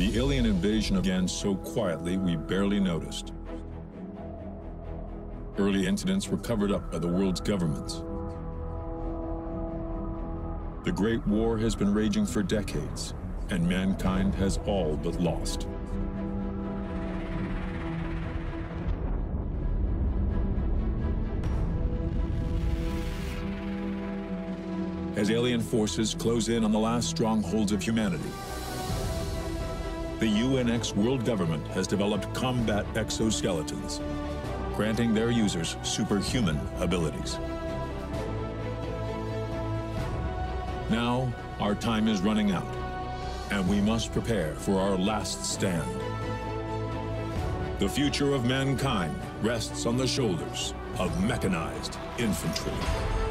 The alien invasion began so quietly we barely noticed. Early incidents were covered up by the world's governments. The Great War has been raging for decades, and mankind has all but lost. As alien forces close in on the last strongholds of humanity, the UNX world government has developed combat exoskeletons, granting their users superhuman abilities. Now, our time is running out, and we must prepare for our last stand. The future of mankind rests on the shoulders of mechanized infantry.